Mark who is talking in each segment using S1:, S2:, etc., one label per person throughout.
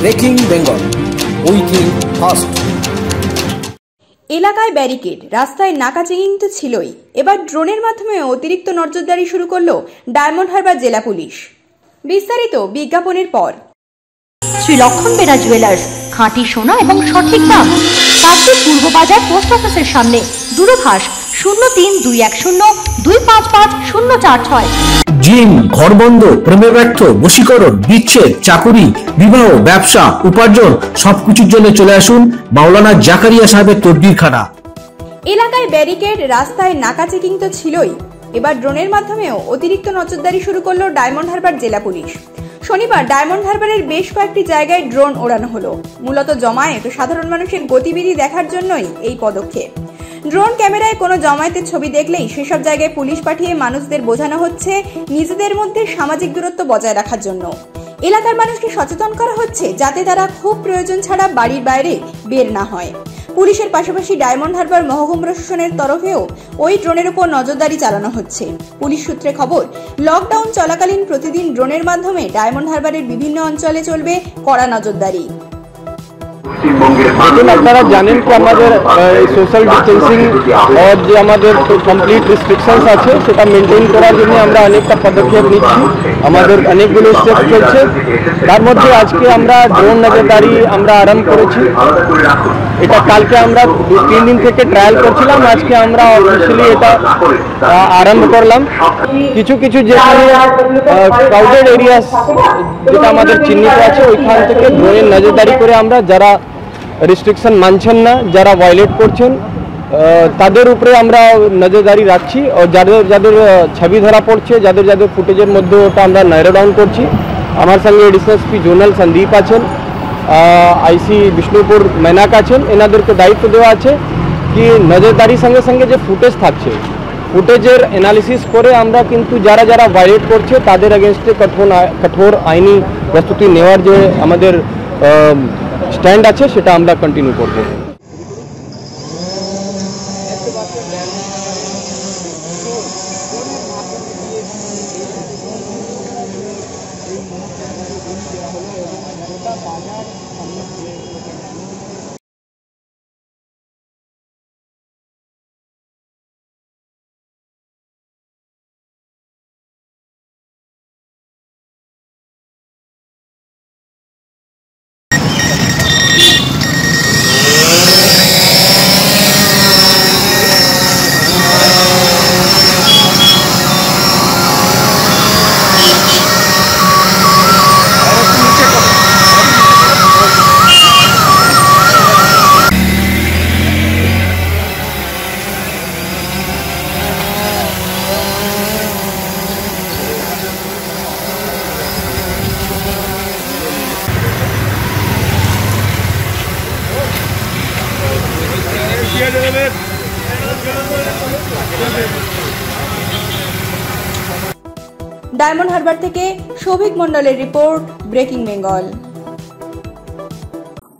S1: Breaking Bengal উইথিং first
S2: এলাকায় barricade রাস্তায় নাকা চেকিং তো ছিলই। এবার ড্রোনের মাধ্যমে অতিরিক্ত নজরদারি শুরু করল ডায়মন্ড হারবার জেলা পুলিশ। বিস্তারিত বিজ্ঞাপনের পর।
S3: শ্রী লক্ষণ বেরা জুয়েলার্স খাঁটি সোনা এবং সঠিক দাম। পাশে পূর্ব বাজার পোস্ট অফিসের সামনে দূরভাষ শূন্য তিন দুই এক শূন্য দুই পাঁচ পাঁচ শূন্য চার ছয়।
S1: জিম ঘরবন্ধ প্রেমে ব্যর্থ বশীকরণ বিচ্ছেদ চাকুরি বিবাহ ব্যবসা উপার্জন সবকিছুর জন্য চলে আসুন মাওলানা জাকারিয়া সাহেবের তদবিরখানা।
S2: এলাকায় ব্যারিকেড রাস্তায় নাকা চেকিং তো ছিলই। এবার ড্রোনের মাধ্যমেও অতিরিক্ত নজরদারি শুরু করল ডায়মন্ড হারবার জেলা পুলিশ। শনিবার ডায়মন্ড হারবারের বেশ কয়েকটি জায়গায় ড্রোন ওড়ানো হলো। মূলত জমায়েত সাধারণ মানুষের গতিবিধি দেখার জন্যই এই পদক্ষেপ। ড্রোন ক্যামেরায় কোনো জমায়েতের ছবি দেখলেই সেসব জায়গায় পুলিশ পাঠিয়ে মানুষদের বোঝানো হচ্ছে নিজেদের মধ্যে সামাজিক দূরত্ব বজায় রাখার জন্য। এলাকার মানুষকে সচেতন করা হচ্ছে যাতে তারা খুব প্রয়োজন ছাড়া বাড়ির বাইরে বের না হয়। পুলিশের পাশাপাশি ডায়মন্ড হারবার মহকুম প্রশাসনের তরফেও ওই ড্রোনের উপর নজরদারি চালানো হচ্ছে। পুলিশ সূত্রে খবর, লকডাউন চলাকালীন প্রতিদিন ড্রোনের মাধ্যমে ডায়মন্ড হারবারের বিভিন্ন অঞ্চলে চলবে কড়া নজরদারি।
S4: দেখুন আপনারা জানেন কি আমাদের সোশ্যাল ডিস্টেন্সিং আর যে আমাদের কমপ্লিট রিস্ট্রিকশনস আছে সেটা মেনটেন করার জন্য আমরা অনেকটা পদক্ষেপ নিচ্ছি আমাদের অনেকগুলো স্টেপ চলছে তার মধ্যে আজকে আমরা ড্রোন নজরদারি আমরা আরম্ভ করেছি এটা কালকে আমরা দু তিন দিন থেকে ট্রায়াল করছিলাম, আজকে আমরা অফিসিয়ালি এটা আরম্ভ করলাম। কিছু কিছু যেখানে ক্রাউডেড এরিয়াস যেটা আমাদের চিহ্নিত আছে, ওইখান থেকে ড্রোনের নজরদারি করে আমরা যারা রেস্ট্রিকশন মানছেন না, যারা ভায়োলেট করছেন তাদের উপরে আমরা নজরদারি রাখছি। ও যাদের যাদের ছবি ধরা পড়ছে, যাদের যাদের ফুটেজের মধ্যে ওটা আমরা নাইরো ডাউন করছি। আমার সঙ্গে এডিসএসপি জোনাল সন্দীপ আছেন। আইসি বিষ্ণুপুর মেনাক আছেন, এনাদেরকে দায়িত্ব দেওয়া আছে কি নজরদারির সঙ্গে সঙ্গে যে ফুটেজ থাকছে ফুটেজের অ্যানালিসিস করে আমরা কিন্তু যারা যারা ভায়োলেট করছে, তাদের এগেনস্টে কঠোর কঠোর আইনি প্রস্তুতি নেওয়ার যে আমাদের স্ট্যান্ড আছে, সেটা আমরা কন্টিনিউ করব।
S2: ডায়মন্ড হারবার থেকে সৌভিক মন্ডলের রিপোর্ট ব্রেকিং বেঙ্গল।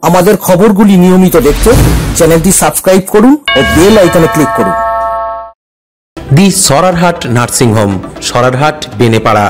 S1: আমাদের খবরগুলি নিয়মিত দেখতে চ্যানেলটি সাবস্ক্রাইব করুন ও বেল আইকনে ক্লিক করুন।
S5: The Sorarhat nursing home Sorarhat Benepara.